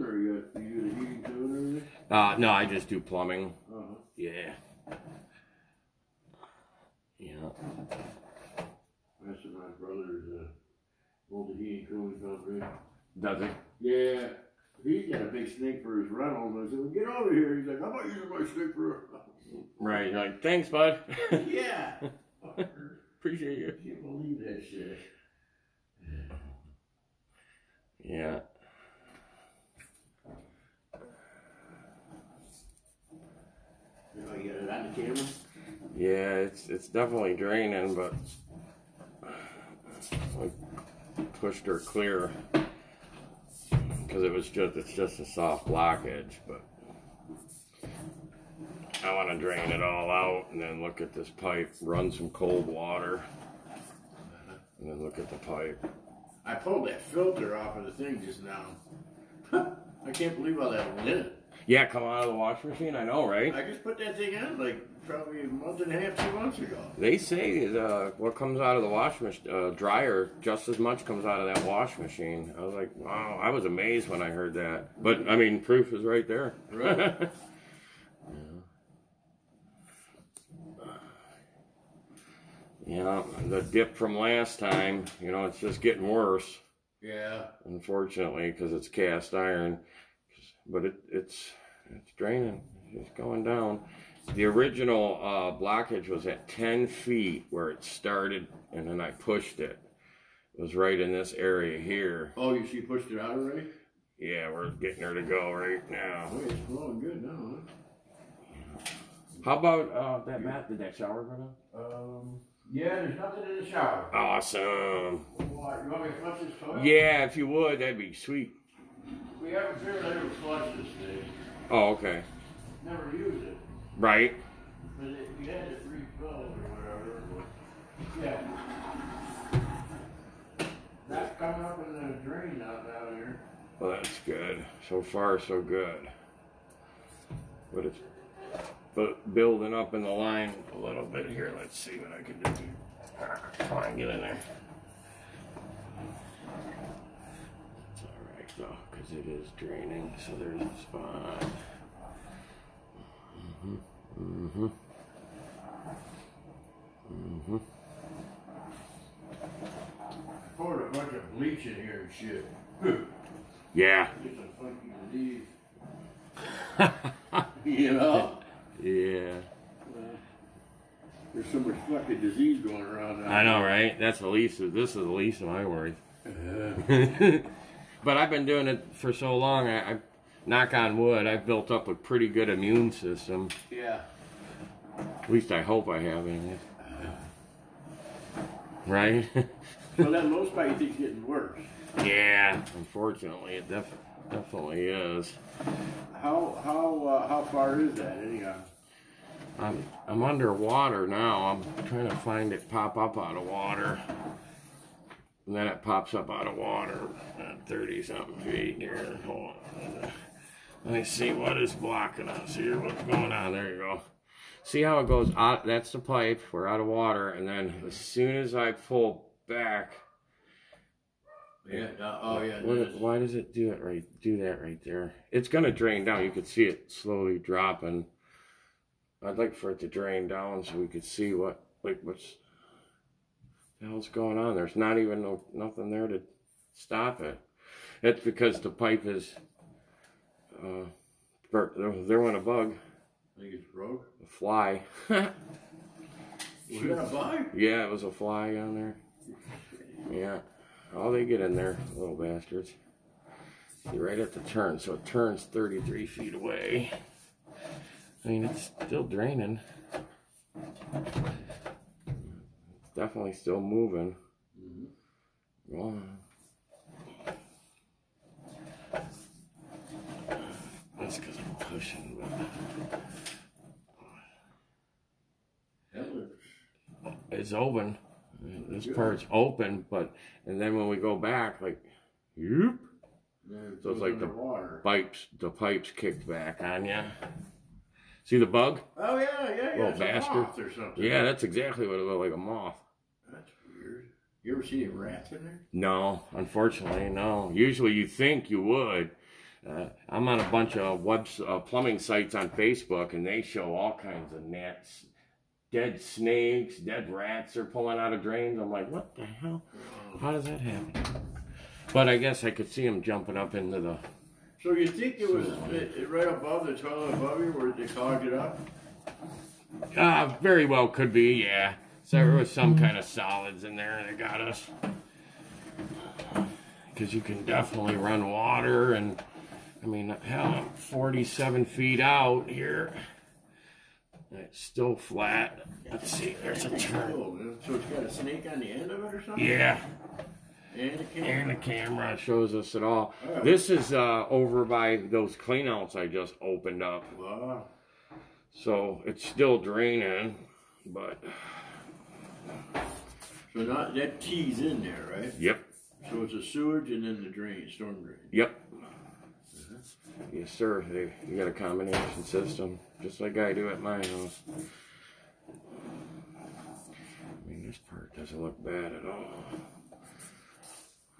plumbing, or you got, you do the heating too and everything? Uh, no, I just do plumbing. Uh-huh. Yeah. Yeah. That's my brother's, uh, old heating cooling company. Does it? Yeah, he's got a big snake for his rental. And I said, well, get over here. He's like, how about using my snake for Right. You're like, thanks, bud. yeah. Appreciate you. I can't believe that shit. Yeah. You know, you got it on the camera? Yeah, it's it's definitely draining, but I pushed her clear because it was just it's just a soft blockage, but I want to drain it all out and then look at this pipe, run some cold water, and then look at the pipe. I pulled that filter off of the thing just now. I can't believe how that went in. Yeah, come out of the wash machine. I know, right? I just put that thing on like probably a month and a half, two months ago. They say uh, what comes out of the wash machine, uh, dryer, just as much comes out of that wash machine. I was like, wow, I was amazed when I heard that. But I mean, proof is right there. Right. yeah, the dip from last time, you know, it's just getting worse, Yeah. unfortunately, because it's cast iron. But it, it's it's draining. It's going down. The original uh, blockage was at 10 feet where it started, and then I pushed it. It was right in this area here. Oh, you she pushed it out already? Yeah, we're getting her to go right now. It's flowing good now, huh? How about uh, that mat? Did that shower go down? Um, yeah, there's nothing in the shower. Awesome. What, you want me to flush this toilet? Yeah, if you would, that'd be sweet. We out how to flush this thing. Oh, okay. Never used it. Right. But it, you had it refilled or whatever. Yeah. That's coming up in the drain out down here. Well, that's good. So far, so good. But it's but building up in the line a little bit here. Let's see what I can do. Come on, get in there. It's all right though, because it is draining. So there's a spot. Mhm. Mhm. Mhm. Poured a bunch of bleach in here and shit. Yeah. Get some funky disease. you know? Yeah. There's so much fucking disease going around now. I know, right? That's the least. Of, this is the least of my worries. Uh, but I've been doing it for so long. I, I knock on wood. I've built up a pretty good immune system. yeah. At least I hope I have anyways. Right? Well, that low you think's getting worse. yeah. Unfortunately, it def- definitely is. How how uh, how far is that anyhow? I'm I'm underwater now. I'm trying to find it pop up out of water. And then it pops up out of water at 30 something feet here. Hold on. Let me see what is blocking us here. What's going on? There you go. See how it goes out? That's the pipe. We're out of water. And then as soon as I pull back, Yeah. Uh, oh yeah. what- why does it do it right? Do that right there. It's gonna drain down. You could see it slowly dropping. I'd like for it to drain down so we could see what like what's the hell's going on. There's not even no nothing there to stop it. It's because the pipe is uh bur- there, went a bug, I think it's broke. a fly. You got a bug? yeah, it was a fly on there. Yeah. Oh, they get in there, little bastards. See, right at the turn, so it turns 33 feet away. I mean, it's still draining. Definitely still moving. Mm-hmm. Go on. That's because I'm pushing. But it's open. This part's open, but and then when we go back, like, yoop, it So it's like the- underwater. pipes the pipes kicked back on you. See the bug? Oh yeah, yeah, yeah. Little bastard. or something. Yeah, that's exactly what it looked like a moth. You ever see any rats in there? No, unfortunately, no. Usually you think you would. Uh, I'm on a bunch of web uh, plumbing sites on Facebook, and they show all kinds of nets, dead snakes, dead rats are pulling out of drains. I'm like, what the hell? How does that happen? But I guess I could see them jumping up into the. So you think it was it right above the toilet above you where they clogged it up? Uh, very well could be, yeah. So there was some kind of solids in there that got us. Because you can definitely run water, and I mean, hell, I'm 47 feet out here. It's still flat. Let's see, there's a turn. So it's got a snake on the end of it or something? Yeah, And a camera. and the camera shows us it all. This is uh, over by those cleanouts I just opened up. Wow. So it's still draining, but So not that T's in there, right? yep, So it's a sewage and then the drain, storm drain. Yep. Mm-hmm. Yes, sir. They, you got a combination system, just like I do at my house. I mean, this part doesn't look bad at all.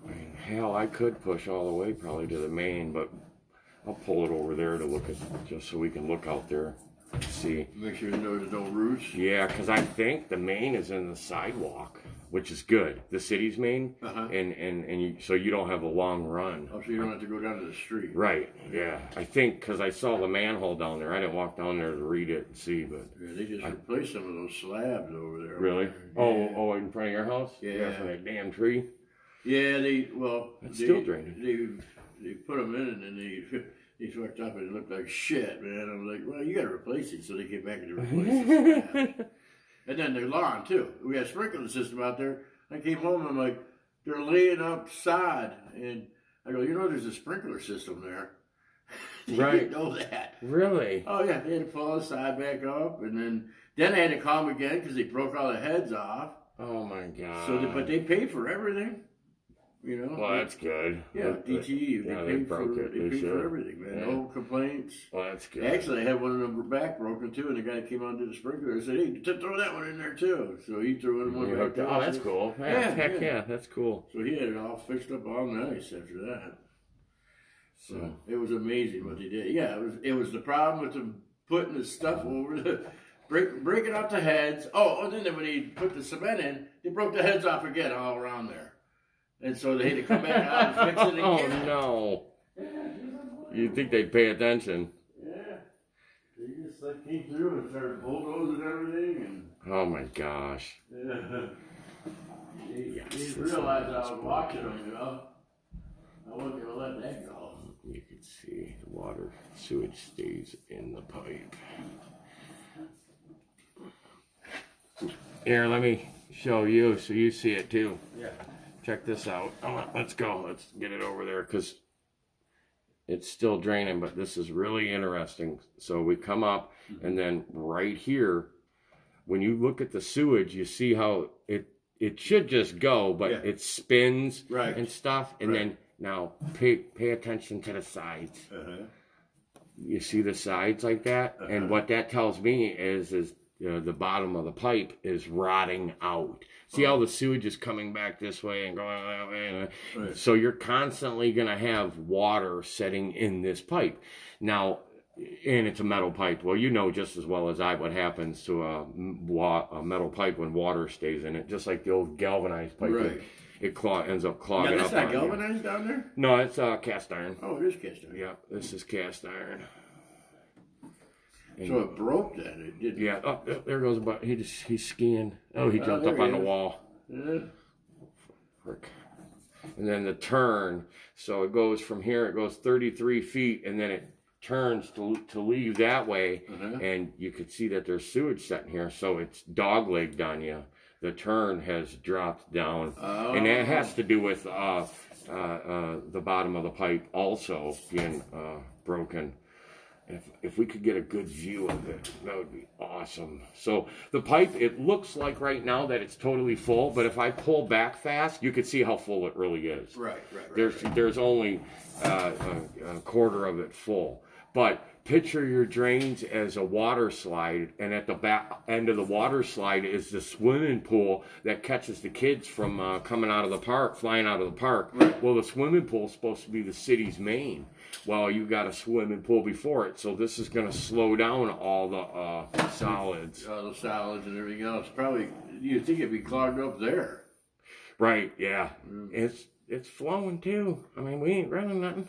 I mean, hell, I could push all the way probably to the main, but I'll pull it over there to look at, just so we can look out there and see. Make sure there's no roots. Yeah, because I think the main is in the sidewalk, which is good. The city's main, Uh-huh. and and and you, so you don't have a long run. Oh, so you don't have to go down to the street. Right. Yeah. I think because I saw the manhole down there. I didn't walk down there to read it and see, but Yeah, they just replaced some of those slabs over there. really. Yeah. Oh, oh, in front of your house. Yeah. From that damn tree. Yeah, they well, It's they, still draining. They they put them in and then they they fucked up and it looked like shit, man. I was like, well, you got to replace it, so they came back and they replaced it. and then the lawn too. We had a sprinkler system out there. I came home and I'm like, they're laying upside, and I go, you know, there's a sprinkler system there. Right. didn't know that. really? Oh yeah, they had to pull the side back up, and then then they had to call them again because they broke all the heads off. Oh my god. So, they, but they paid for everything. You know. Well, that's good. Yeah, DTE. They yeah, they paid for broke it. they They paid for everything, man. Yeah. No complaints. Well, that's good. Actually, I had one of them back broken too, and the guy came out and did the sprinkler. and said, "Hey, throw that one in there too." So he threw in one right oh, that's cool. Yeah, Yeah, heck yeah. yeah. that's cool. So he had it all fixed up all nice after that. So So it was amazing what they did. Yeah, it was. It was the problem with them putting the stuff hmm. over the. Break, breaking off the heads. Oh, and then when they put the cement in, they broke the heads off again all around there. And so they had to come back out and fix it oh no. You'd think they'd pay attention. Yeah. They just like came through and started bulldozing everything Oh my gosh. yeah. they, Yes, they realized I was watching them, you know. I wasn't gonna let that go. You can see the water sewage stays in the pipe. Here, let me show you so you see it too. Yeah. Check this out. Oh, let's go. Let's get it over there because it's still draining, but this is really interesting. So we come up, and then right here, when you look at the sewage, you see how it it should just go, but Yeah. it spins Right. and stuff. And Right. then now pay pay attention to the sides. Uh-huh. You see the sides like that, and Uh-huh. what that tells me is is uh, the bottom of the pipe is rotting out. See how the sewage is coming back this way and going that way, Right. so you're constantly going to have water setting in this pipe. Now, and it's a metal pipe. Well, you know just as well as I what happens to a, a metal pipe when water stays in it, just like the old galvanized pipe. Right. It, clog, ends up Now clogging that's up. not on you. galvanized down there? No, it's uh, cast iron. Oh, it is cast iron. Yeah, this is cast iron. So it broke then. It did. Yeah, oh, there- there goes. But he just he's skiing. Oh, he Oh, jumped there up he on the is. wall. Yeah. Frick. And then the turn. So it goes from here. It goes 33 feet, and then it turns to to leave that way. Uh-huh. And you could see that there's sewage sitting here. So it's dog legged on you. The turn has dropped down, Oh. and that has to do with uh, uh, uh, the bottom of the pipe also being uh, broken. If, if we could get a good view of it, that would be awesome. So the pipe, it looks like right now that it's totally full, but if I pull back fast, you could see how full it really is. Right, right, right. There's right. there's only uh, a, a quarter of it full. But picture your drains as a water slide, and at the back end of the water slide is the swimming pool that catches the kids from uh, coming out of the park, flying out of the park. Right. Well, the swimming pool is supposed to be the city's main. Well, you got a swimming pool before it, so this is going to slow down all the uh, solids. All the solids and everything else. Probably you'd think it'd be clogged up there. Right? Yeah. It's it's flowing too. I mean, we ain't running nothing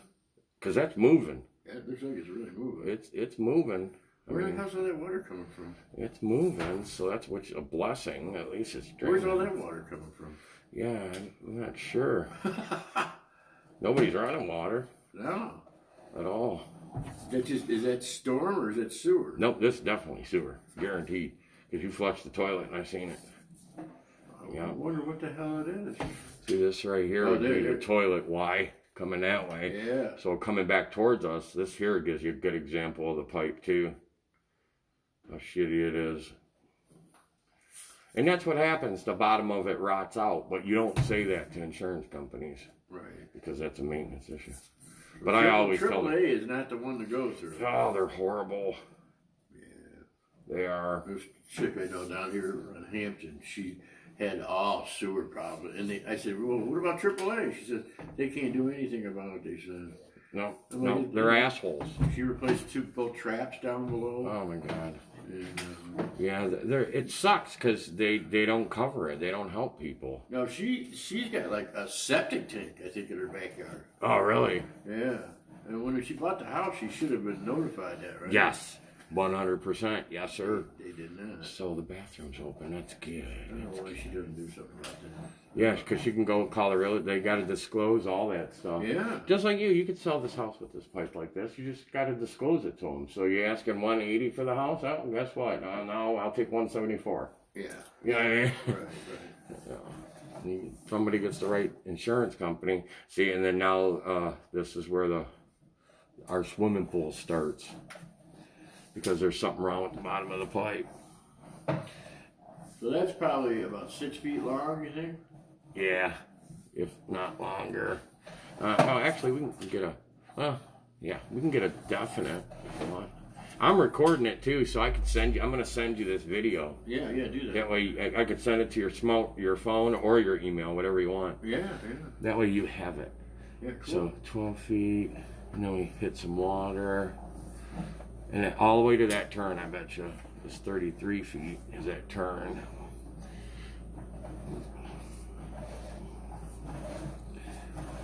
because that's moving. It looks like it's really moving. It's it's moving. I Where the mean, hell's all that water coming from? it's moving, so that's what's a blessing. At least it's Where's all that water coming from? Yeah, I'm not sure. Nobody's running water no. at all. That just is that storm or is that sewer? Nope, this is definitely sewer, guaranteed. Because you flushed the toilet and I seen it. Yeah. I wonder what the hell it is. See this right here Oh, would there be it the is. toilet Y coming that way. Yeah. So coming back towards us, this here gives you a good example of the pipe too. How shitty it is. And that's what happens. The bottom of it rots out, but you don't say that to insurance companies Right. because that's a maintenance issue. But I always tell Triple them, A is not the one to go through. oh, they're horrible. Yeah. They are. This chick I know down here in Hampton, she had all sewer problems, and they, I said, "Well, what about AAA?" She said, "They can't do anything about it." They said No, no, they- they're assholes. she replaced two both traps down below. Oh my god. And, um, Yeah, they're, it sucks because they they don't cover it. They don't help people. No, she she's got like a septic tank, I think, in her backyard. Oh really? Yeah, and when she bought the house, she should have been notified that, right? Yes, one hundred percent. Yes, sir. They did not. So the bathroom's open. That's good. I don't know why she doesn't do something about that. Yeah, because you can go call the real. They got to disclose all that stuff. Yeah. Just like you, you could sell this house with this pipe like this. You just got to disclose it to them. So you're asking 180 for the house? Oh, guess what? Uh, no, I'll take 174. Yeah. Yeah. know what I mean? Right. Right. Somebody gets the right insurance company. See, and then now uh, this is where the our swimming pool starts because there's something wrong with the bottom of the pipe. So that's probably about six feet long, you think? Yeah, if not longer. Uh, oh, actually, we can get a. Well, yeah, we can get a definite if you want. I'm recording it too, so I can send you. I'm gonna send you this video. Yeah, yeah, do that. That way, I, I could send it to your smoke, your phone, or your email, whatever you want. Yeah, yeah, That way, you have it. yeah. Cool. So 12 feet, and then we hit some water, and all the way to that turn. I bet you is 33 feet. Is that turn?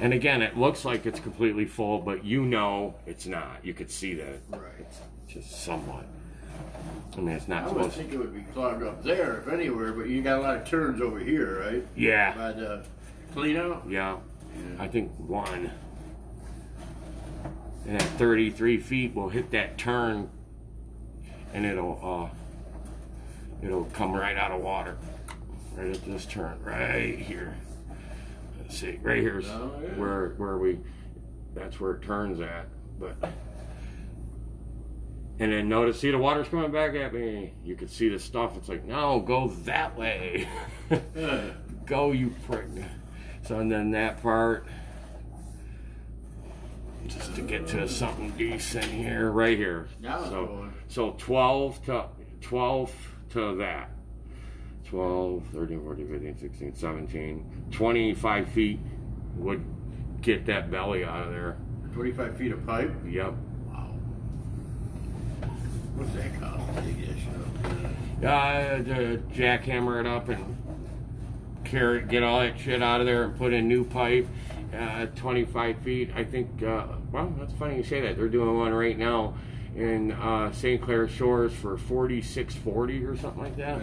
And again, it looks like it's completely full, but you know it's not. You could see that right. it's just somewhat. I mean, it's I not would supposed. think it would be clogged up there, if anywhere, but you got a lot of turns over here, right? Yeah, By the clean out. yeah. I think one. And at 33 feet, we'll hit that turn, and it'll uh, it'll come right out of water, right at this turn, right here. Let's see, right here is Oh, where where we. That's where it turns at, but. And then notice, see the water's coming back at me. You can see the stuff. It's like, no, go that way. Go you prick. So and then that part, just to get to something decent here, right here. So, so 12 to 12 to that. 12, 13, 14, 15, 16, 17, 25 feet would get that belly out of there. 25 feet of pipe. Yep. Wow. What's that to that shit up? Uh, to jackhammer it up and carry, get all that shit out of there and put in new pipe. Uh, 25 feet. I think. Uh, well, that's funny you say that. They're doing one right now in uh, St. Clair Shores for 4640 or something like that.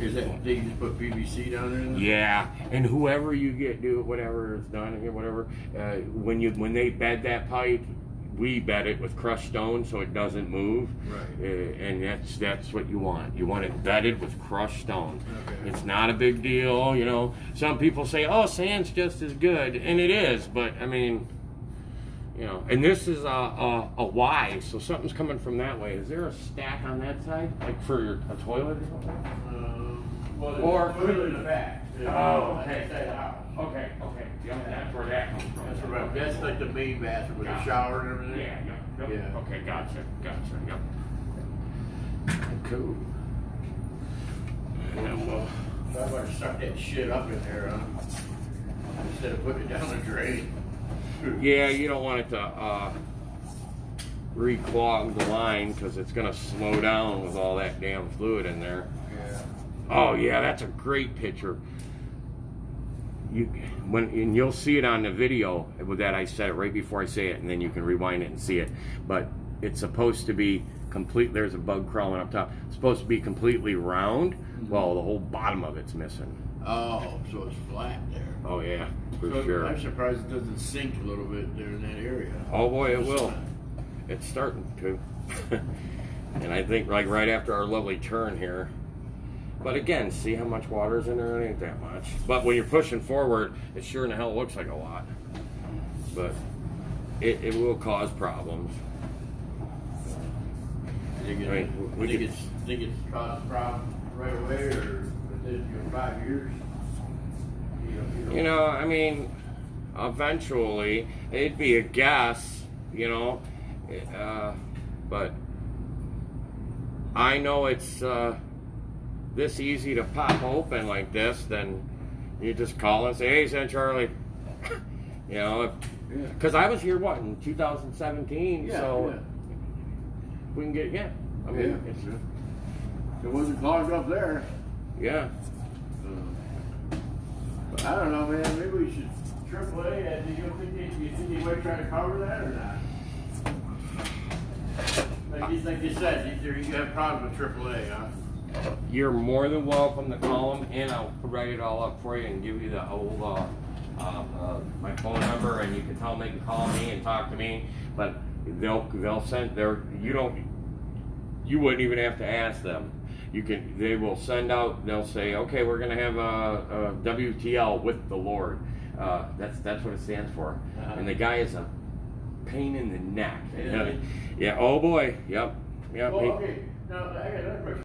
Is that they just put PVC down there? Yeah, and whoever you get do whatever is done whatever. Uh, when you when they bed that pipe, we bed it with crushed stone so it doesn't move. Right. Uh, and that's that's what you want. You want it bedded with crushed stone. Okay. It's not a big deal, you know. Some people say, "Oh, sand's just as good," and it is, but I mean. You know, and this is a, a, a Y, so something's coming from that way. Is there a stack on that side, like for your, a toilet or something? Um, well, Or- it in the back. Oh, okay. That out. Okay, okay, yeah, that's where that comes from. That's right. That's like the main bathroom with the shower and everything. Yeah, yeah, yep. Yeah. Okay, gotcha, gotcha, yep. Cool. And we'll, So I'm gonna suck that shit up in there, huh? Instead of putting it down the drain. yeah, you don't want it to, uh, reclog the line, cause it's gonna slow down with all that damn fluid in there. Yeah. Oh yeah, that's a great picture. You when and you'll see it on the video with that I said it right before I say it, and then you can rewind it and see it. But it's supposed to be complete. There's a bug crawling up top. It's supposed to be completely round. Mm-hmm. Well, the whole bottom of it's missing. Oh, so it's flat there. Oh yeah, for So sure. I'm surprised it doesn't sink a little bit there in that area. Oh boy, it will. It's starting to. and I think like right after our lovely turn here. But again, see how much water's in there? It ain't that much. But when you're pushing forward, it sure in the hell looks like a lot. But it, it will cause problems. Think it, Right, we think could- it's think it's caused a problem right away or within you know, five years. You know, You know, I mean, eventually, it'd be a guess, you know, uh, but I know it's uh, this easy to pop open like this, then you just call and say, hey, San Charlie. you know, Yeah. because I was here, what, in 2017, Yeah, so yeah. we can get, yeah. I Yeah. mean, it's, It wasn't clogged up there. yeah. But I don't know, man. Maybe we should AAA. Uh, do you think they, you think they might try to cover that or not? Like you, like you said, you, you have problems with AAA, huh? You're more than welcome to call them, and I'll write it all up for you and give you the whole, uh, uh, uh, my phone number, and you can tell them they can call me and talk to me. But they'll they'll send their you don't you wouldn't even have to ask them. You can they will send out. They'll say, okay, we're gonna have a, a WTL with the Lord. Uh, that's that's what it stands for. Uh-huh. And the guy is a pain in the neck. Yeah. yeah. Oh boy. Yep. Yep. Well, okay. Now I got another question.